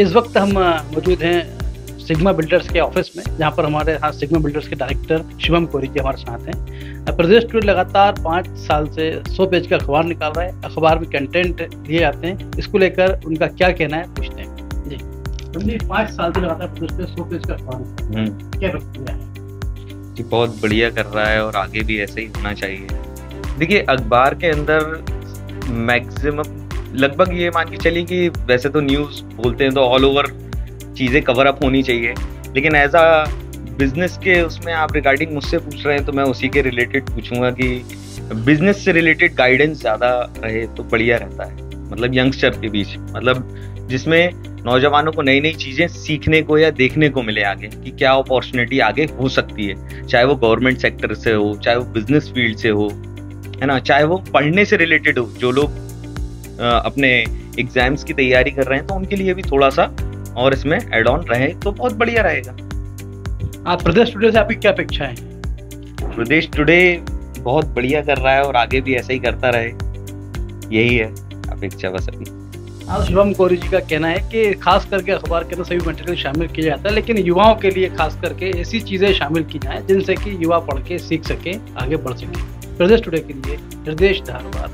इस वक्त हम मौजूद हैं सिग्मा बिल्डर्स के ऑफ़िस में जहाँ पर हमारे यहाँ सिग्मा बिल्डर्स के डायरेक्टर शिवम कोरी जी हमारे साथ हैं। प्रदेश टूर लगातार पाँच साल से सौ पेज का अखबार निकाल रहा है। अखबार में कंटेंट दिए जाते हैं। इसको लेकर उनका क्या कहना है पूछते हैं। जी। पाँच साल से लगातार प्रदेश में सौ पेज का अखबार हम्म। क्या है जी बहुत बढ़िया कर रहा है और आगे भी ऐसे ही होना चाहिए। देखिए अखबार के अंदर मैक्सिमम लगभग ये मान के चलिए कि वैसे तो न्यूज़ बोलते हैं तो ऑल ओवर चीज़ें कवर अप होनी चाहिए। लेकिन एज अ बिज़नेस के उसमें आप रिगार्डिंग मुझसे पूछ रहे हैं तो मैं उसी के रिलेटेड पूछूँगा कि बिज़नेस से रिलेटेड गाइडेंस ज़्यादा रहे तो बढ़िया रहता है। मतलब यंगस्टर के बीच मतलब जिसमें नौजवानों को नई नई चीज़ें सीखने को या देखने को मिले आगे, कि क्या अपॉर्चुनिटी आगे हो सकती है। चाहे वो गवर्नमेंट सेक्टर से हो, चाहे वो बिज़नेस फ़ील्ड से हो, है ना? चाहे वो पढ़ने से रिलेटेड हो, जो लोग अपने एग्ज़ाम्स की तैयारी कर रहे हैं तो उनके लिए भी थोड़ा सा और इसमें एड ऑन रहे तो बहुत बढ़िया रहेगा। आप प्रदेश टुडे से आपकी क्या अपेक्षा है? प्रदेश टुडे बहुत बढ़िया कर रहा है और आगे भी ऐसा ही करता रहे। यही है अपेक्षा बस अभी हाँ शिवम कोरी जी का कहना है कि खास करके अखबार के अंदर सभी मटेरियल शामिल किया जाता है लेकिन युवाओं के लिए खास करके ऐसी चीज़ें शामिल की जाए जिनसे कि युवा पढ़ के सीख सके आगे बढ़ सके। प्रदेश टुडे के लिए निर्देश धारवाड़